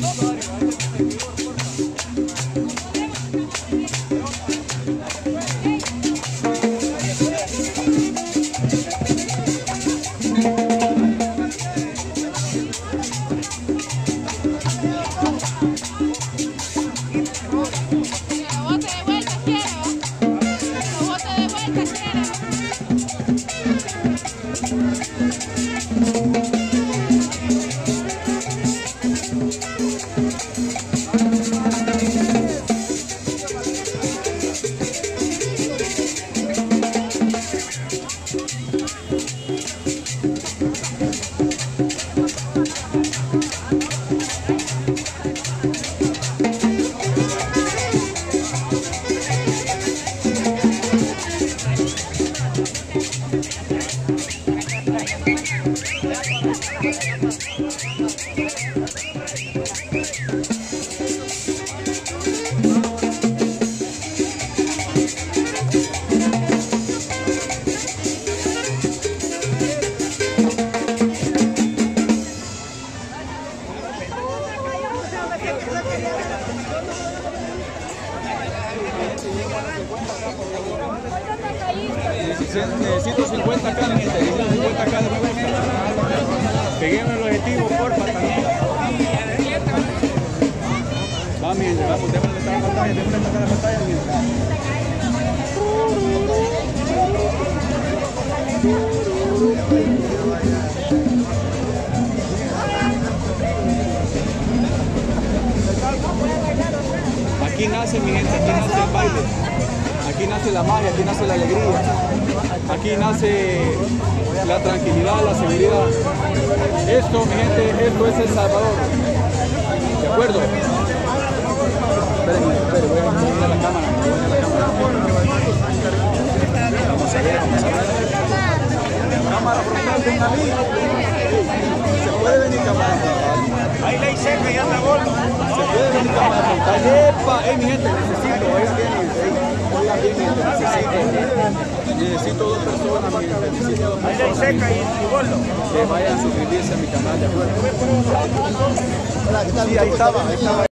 Vamos! Necesito 50 acá, necesito 50 acá de Peguemos el objetivo, porfa, también. Gente, vamos, déjame estar en pantalla, estar en pantalla, nace, mi gente, aquí nace el baile. Aquí nace la magia, aquí nace la alegría. Aquí nace la tranquilidad, la seguridad. Esto, mi gente, esto es El Salvador. ¿De acuerdo? Espérenme, espérenme, voy a poner la cámara. Vamos a ver, vamos a ver. Cámara a mí. Se puede venir cámara. Ahí ley seca y anda gol. Se puede venir cámara frontal. ¡Epa! ¡Eh, mi gente! Necesito, mi gente, necesito. Necesito dos personas, mi gente. Necesito dos Ahí ley personas. seca y, gol. Que vayan a suscribirse a mi canal, ¿de acuerdo? Sí, ahí estaba, ahí estaba.